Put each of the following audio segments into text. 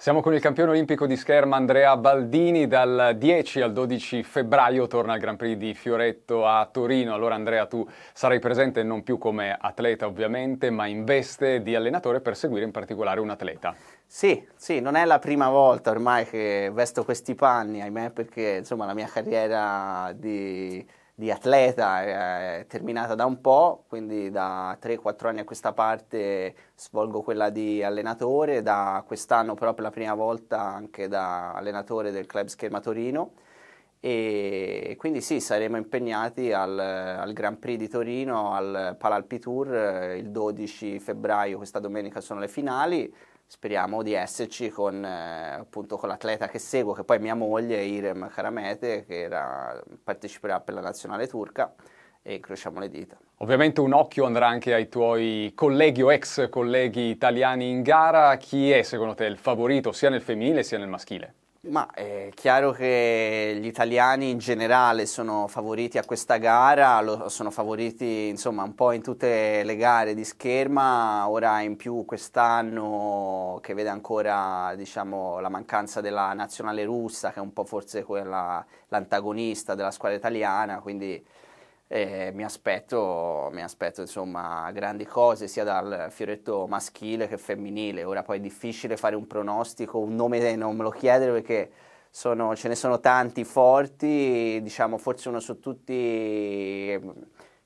Siamo con il campione olimpico di scherma Andrea Baldini, dal 10 al 12 febbraio torna al Grand Prix di Fioretto a Torino. Allora Andrea tu sarai presente non più come atleta ovviamente, ma in veste di allenatore per seguire in particolare un atleta. Sì, sì, non è la prima volta ormai che vesto questi panni, ahimè, perché insomma la mia carriera di di atleta è terminata da un po', quindi da 3-4 anni a questa parte svolgo quella di allenatore, da quest'anno però per la prima volta anche da allenatore del Club Scherma Torino. E quindi sì, saremo impegnati al, al Grand Prix di Torino, al Palalpi Tour, il 12 febbraio, questa domenica sono le finali, speriamo di esserci con, eh, appunto, con l'atleta che seguo, che poi è mia moglie, Irem Karamete, che era, parteciperà per la nazionale turca e incrociamo le dita. Ovviamente un occhio andrà anche ai tuoi colleghi o ex colleghi italiani in gara. Chi è secondo te il favorito sia nel femminile sia nel maschile? Ma è chiaro che gli italiani in generale sono favoriti a questa gara, lo, sono favoriti insomma un po' in tutte le gare di scherma, ora in più quest'anno che vede ancora diciamo, la mancanza della nazionale russa che è un po' forse quella, l'antagonista della squadra italiana, quindi eh, mi aspetto, mi aspetto insomma, grandi cose sia dal fioretto maschile che femminile. Ora poi è difficile fare un pronostico, un nome non me lo chiedere perché sono, ce ne sono tanti forti, diciamo forse uno su tutti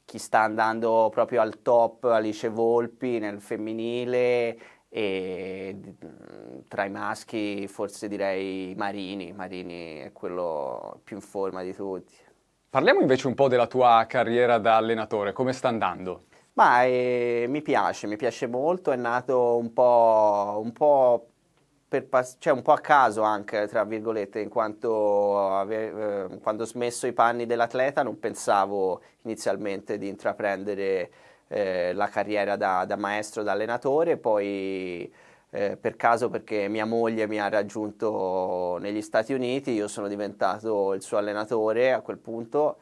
chi sta andando proprio al top, Alice Volpi nel femminile e tra i maschi forse direi Marini, Marini è quello più in forma di tutti. Parliamo invece un po' della tua carriera da allenatore, come sta andando? Ma eh, mi piace, mi piace molto, è nato un po', un po', per, cioè un po' a caso anche, tra virgolette, in quanto ave, eh, quando ho smesso i panni dell'atleta non pensavo inizialmente di intraprendere eh, la carriera da, da maestro, da allenatore, poi eh, per caso perché mia moglie mi ha raggiunto negli Stati Uniti, io sono diventato il suo allenatore a quel punto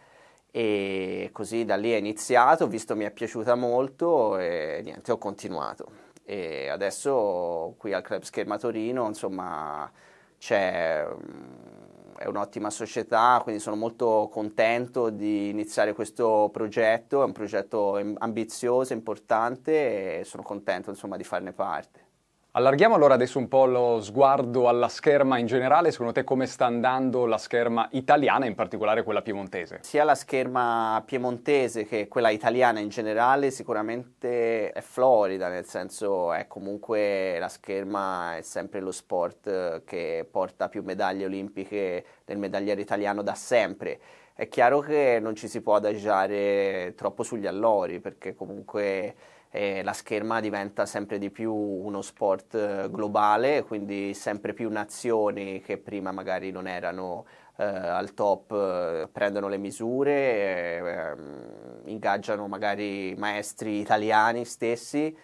e così da lì è iniziato, visto mi è piaciuta molto e niente, ho continuato. E adesso qui al Club Scherma Torino, insomma, c'è mm, è un'ottima società, quindi sono molto contento di iniziare questo progetto, è un progetto ambizioso, importante e sono contento insomma di farne parte. Allarghiamo allora adesso un po' lo sguardo alla scherma in generale, secondo te come sta andando la scherma italiana, in particolare quella piemontese? Sia la scherma piemontese che quella italiana in generale sicuramente è florida, nel senso è comunque la scherma è sempre lo sport che porta più medaglie olimpiche nel medagliere italiano da sempre. È chiaro che non ci si può adagiare troppo sugli allori perché comunque eh, la scherma diventa sempre di più uno sport eh, globale, quindi sempre più nazioni che prima magari non erano eh, al top eh, prendono le misure, ehm, ingaggiano magari maestri italiani stessi.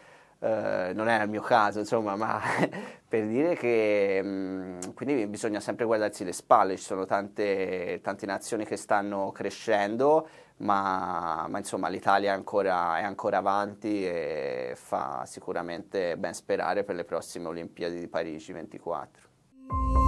Uh, non era il mio caso, insomma, ma per dire che mh, quindi bisogna sempre guardarsi le spalle, ci sono tante, tante nazioni che stanno crescendo ma, ma insomma l'Italia è ancora, è ancora avanti e fa sicuramente ben sperare per le prossime Olimpiadi di Parigi 24.